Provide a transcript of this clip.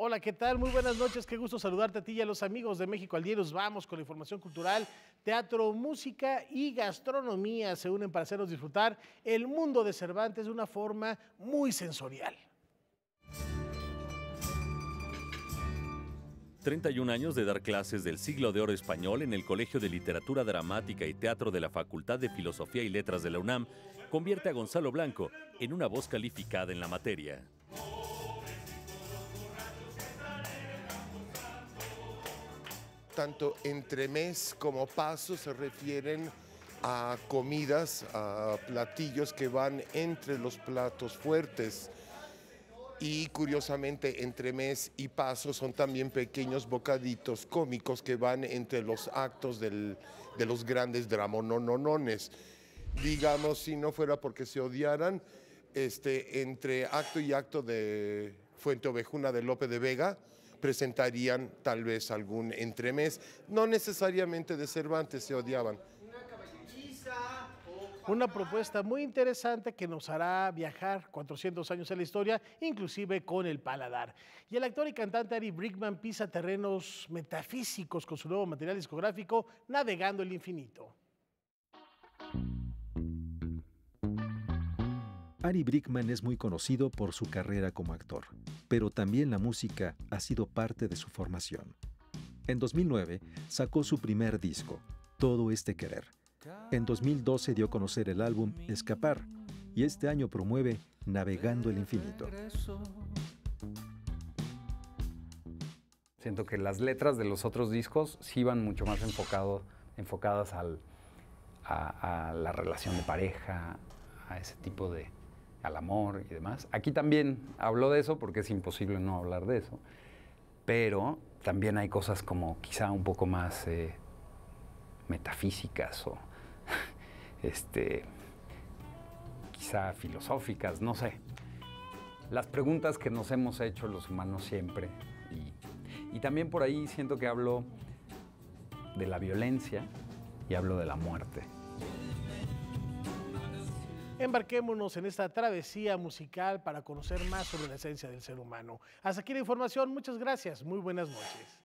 Hola, ¿qué tal? Muy buenas noches, qué gusto saludarte a ti y a los amigos de México al día. Nos vamos con la información cultural, teatro, música y gastronomía se unen para hacernos disfrutar el mundo de Cervantes de una forma muy sensorial. 31 años de dar clases del siglo de oro español en el Colegio de Literatura Dramática y Teatro de la Facultad de Filosofía y Letras de la UNAM convierte a Gonzalo Blanco en una voz calificada en la materia. Tanto entremés como paso se refieren a comidas, a platillos que van entre los platos fuertes. Y curiosamente, entremés y paso son también pequeños bocaditos cómicos que van entre los actos de los grandes dramononones. Digamos, si no fuera porque se odiaran, este, entre acto y acto de Fuente Ovejuna de Lope de Vega, presentarían tal vez algún entremés, no necesariamente de Cervantes se odiaban. Una propuesta muy interesante que nos hará viajar 400 años en la historia, inclusive con el paladar. Y el actor y cantante Ari Brickman pisa terrenos metafísicos con su nuevo material discográfico, Navegando el Infinito. Ari Brickman es muy conocido por su carrera como actor, pero también la música ha sido parte de su formación. En 2009 sacó su primer disco, Todo este querer. En 2012 dio a conocer el álbum Escapar y este año promueve Navegando el Infinito. Siento que las letras de los otros discos sí van mucho más enfocadas al, a la relación de pareja, a ese tipo de, al amor y demás. Aquí también hablo de eso porque es imposible no hablar de eso, pero también hay cosas como quizá un poco más eh, metafísicas o este, quizá filosóficas, no sé. Las preguntas que nos hemos hecho los humanos siempre. Y, y también por ahí siento que hablo de la violencia y hablo de la muerte. Embarquémonos en esta travesía musical para conocer más sobre la esencia del ser humano. Hasta aquí la información, muchas gracias, muy buenas noches.